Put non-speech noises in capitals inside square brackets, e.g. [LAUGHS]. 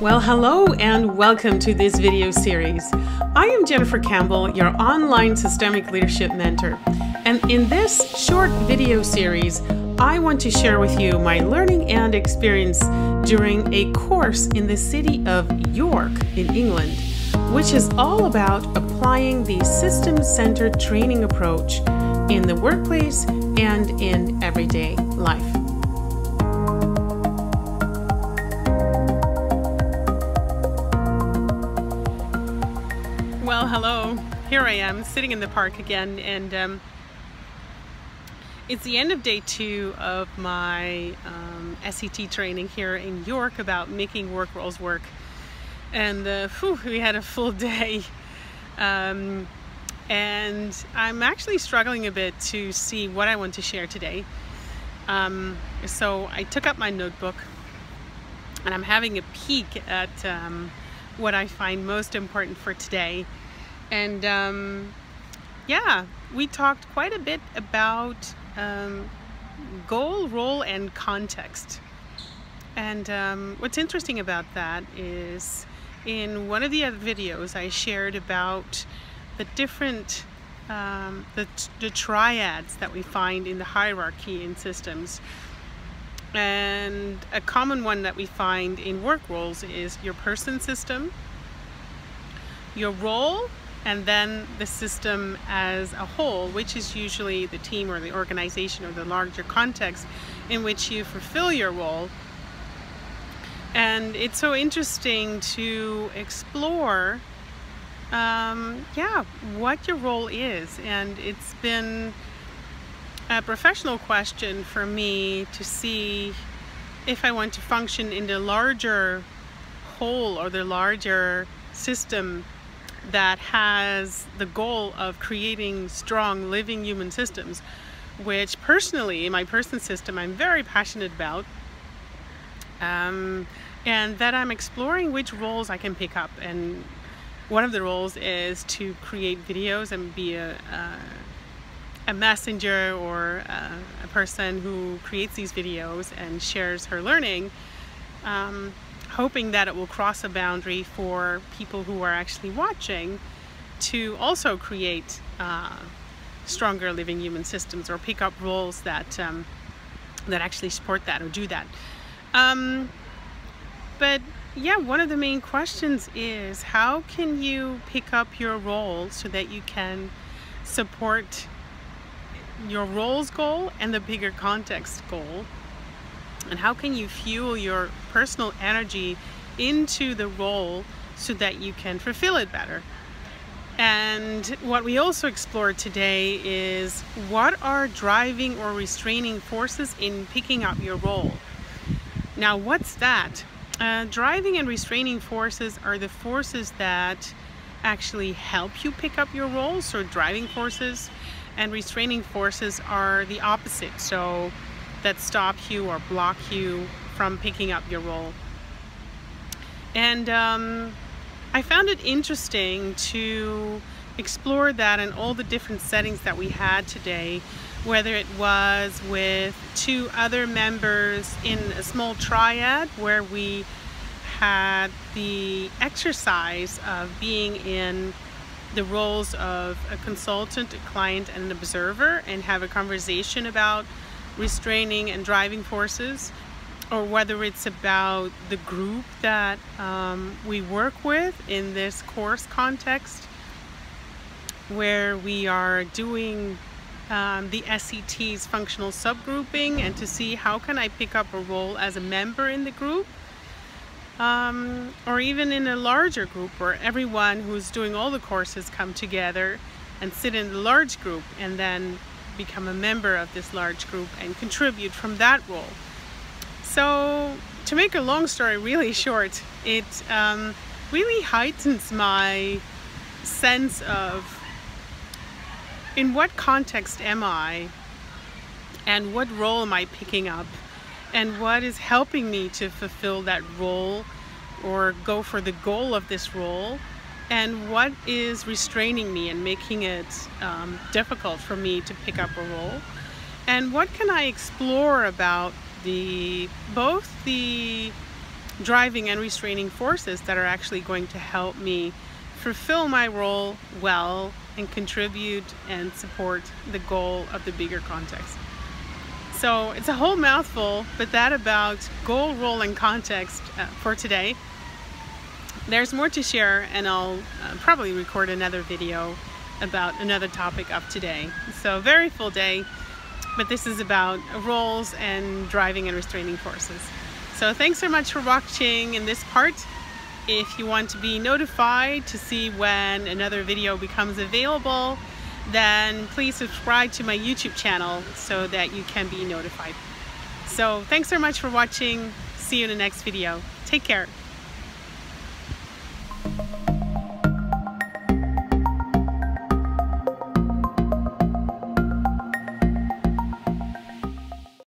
Well, hello and welcome to this video series. I am Jennifer Campbell, your online systemic leadership mentor. And in this short video series, I want to share with you my learning and experience during a course in the city of York in England, which is all about applying the system centered training approach in the workplace and in everyday life. Well, hello. Here I am sitting in the park again, and um, it's the end of day two of my um, SCT training here in York about making work roles work. And uh, whew, we had a full day. Um, and I'm actually struggling a bit to see what I want to share today. Um, so I took up my notebook and I'm having a peek at um, what I find most important for today. And um, yeah, we talked quite a bit about um, goal, role, and context. And um, what's interesting about that is in one of the other videos I shared about the different um, the, the triads that we find in the hierarchy in systems and a common one that we find in work roles is your person system your role and then the system as a whole which is usually the team or the organization or the larger context in which you fulfill your role and it's so interesting to explore um, yeah, what your role is. And it's been a professional question for me to see if I want to function in the larger whole or the larger system that has the goal of creating strong living human systems, which personally, my person system, I'm very passionate about. Um, and that I'm exploring which roles I can pick up and one of the roles is to create videos and be a, a, a messenger or a, a, person who creates these videos and shares her learning, um, hoping that it will cross a boundary for people who are actually watching to also create uh, stronger living human systems or pick up roles that um, that actually support that or do that. Um, but yeah, one of the main questions is how can you pick up your role so that you can support your role's goal and the bigger context goal? And how can you fuel your personal energy into the role so that you can fulfill it better? And what we also explored today is what are driving or restraining forces in picking up your role? Now, what's that? Uh, driving and restraining forces are the forces that actually help you pick up your role. So driving forces and restraining forces are the opposite. So that stop you or block you from picking up your role. And um, I found it interesting to explore that in all the different settings that we had today whether it was with two other members in a small triad where we had the exercise of being in the roles of a consultant, a client, and an observer and have a conversation about restraining and driving forces or whether it's about the group that um, we work with in this course context where we are doing um, the SCT's functional subgrouping and to see how can I pick up a role as a member in the group um, or even in a larger group where everyone who's doing all the courses come together and sit in a large group and then become a member of this large group and contribute from that role. So to make a long story really [LAUGHS] short, it um, really heightens my sense of in what context am I and what role am I picking up and what is helping me to fulfill that role or go for the goal of this role and what is restraining me and making it um, difficult for me to pick up a role and what can I explore about the both the driving and restraining forces that are actually going to help me fulfill my role well and contribute and support the goal of the bigger context. So it's a whole mouthful, but that about goal, role, and context uh, for today. There's more to share, and I'll uh, probably record another video about another topic of today. So very full day, but this is about roles and driving and restraining forces. So thanks so much for watching in this part. If you want to be notified to see when another video becomes available, then please subscribe to my YouTube channel so that you can be notified. So thanks so much for watching. See you in the next video. Take care.